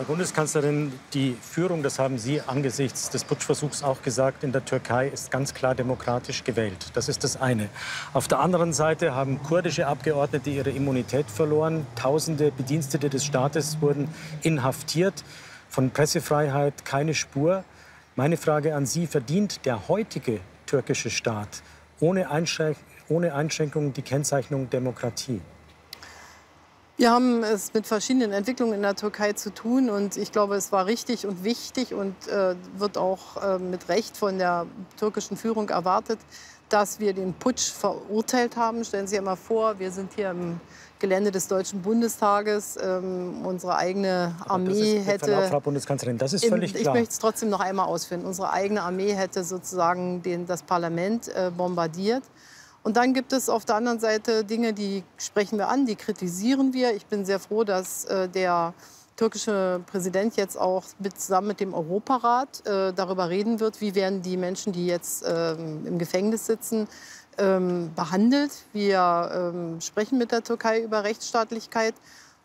Frau Bundeskanzlerin, die Führung, das haben Sie angesichts des Putschversuchs auch gesagt, in der Türkei ist ganz klar demokratisch gewählt. Das ist das eine. Auf der anderen Seite haben kurdische Abgeordnete ihre Immunität verloren. Tausende Bedienstete des Staates wurden inhaftiert. Von Pressefreiheit keine Spur. Meine Frage an Sie, verdient der heutige türkische Staat ohne, Einschränk ohne Einschränkungen die Kennzeichnung Demokratie? Wir haben es mit verschiedenen Entwicklungen in der Türkei zu tun und ich glaube, es war richtig und wichtig und äh, wird auch äh, mit Recht von der türkischen Führung erwartet, dass wir den Putsch verurteilt haben. Stellen Sie sich mal vor, wir sind hier im Gelände des Deutschen Bundestages. Ähm, unsere eigene Armee ist, hätte. Verlauf, Frau Bundeskanzlerin, das ist völlig ich klar. Ich möchte es trotzdem noch einmal ausführen. Unsere eigene Armee hätte sozusagen den, das Parlament äh, bombardiert. Und dann gibt es auf der anderen Seite Dinge, die sprechen wir an, die kritisieren wir. Ich bin sehr froh, dass äh, der türkische Präsident jetzt auch mit, zusammen mit dem Europarat äh, darüber reden wird, wie werden die Menschen, die jetzt ähm, im Gefängnis sitzen, ähm, behandelt. Wir ähm, sprechen mit der Türkei über Rechtsstaatlichkeit.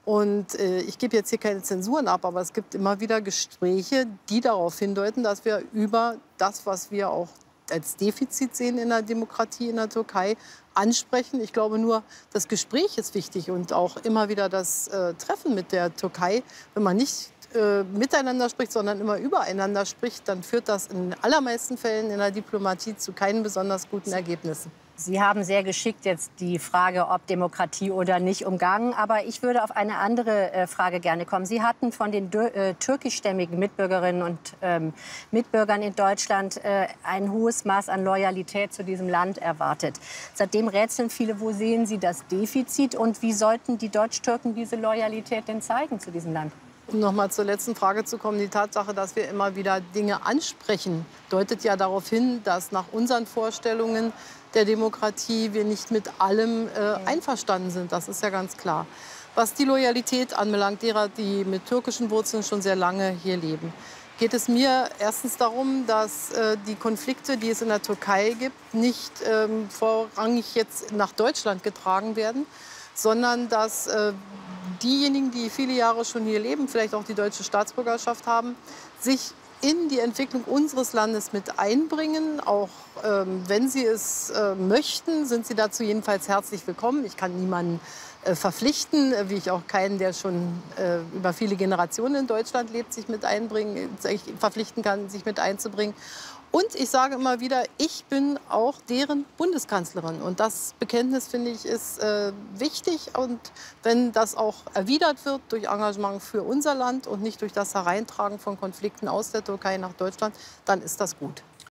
Und äh, ich gebe jetzt hier keine Zensuren ab, aber es gibt immer wieder Gespräche, die darauf hindeuten, dass wir über das, was wir auch als Defizit sehen in der Demokratie in der Türkei, ansprechen. Ich glaube nur, das Gespräch ist wichtig und auch immer wieder das äh, Treffen mit der Türkei. Wenn man nicht äh, miteinander spricht, sondern immer übereinander spricht, dann führt das in allermeisten Fällen in der Diplomatie zu keinen besonders guten Ergebnissen. Sie haben sehr geschickt jetzt die Frage, ob Demokratie oder nicht, umgangen. Aber ich würde auf eine andere äh, Frage gerne kommen. Sie hatten von den äh, türkischstämmigen Mitbürgerinnen und ähm, Mitbürgern in Deutschland äh, ein hohes Maß an Loyalität zu diesem Land erwartet. Seitdem rätseln viele, wo sehen Sie das Defizit und wie sollten die Deutsch-Türken diese Loyalität denn zeigen zu diesem Land? Um noch mal zur letzten Frage zu kommen, die Tatsache, dass wir immer wieder Dinge ansprechen, deutet ja darauf hin, dass nach unseren Vorstellungen der Demokratie wir nicht mit allem äh, einverstanden sind. Das ist ja ganz klar. Was die Loyalität anbelangt, derer, die mit türkischen Wurzeln schon sehr lange hier leben, geht es mir erstens darum, dass äh, die Konflikte, die es in der Türkei gibt, nicht ähm, vorrangig jetzt nach Deutschland getragen werden, sondern dass äh, diejenigen, die viele Jahre schon hier leben, vielleicht auch die deutsche Staatsbürgerschaft haben, sich in die Entwicklung unseres Landes mit einbringen. Auch ähm, wenn Sie es äh, möchten, sind Sie dazu jedenfalls herzlich willkommen. Ich kann niemanden äh, verpflichten, äh, wie ich auch keinen, der schon äh, über viele Generationen in Deutschland lebt, sich mit einbringen, sich verpflichten kann, sich mit einzubringen. Und ich sage immer wieder, ich bin auch deren Bundeskanzlerin. Und das Bekenntnis, finde ich, ist äh, wichtig. Und wenn das auch erwidert wird durch Engagement für unser Land und nicht durch das Hereintragen von Konflikten aus der Türkei nach Deutschland, dann ist das gut.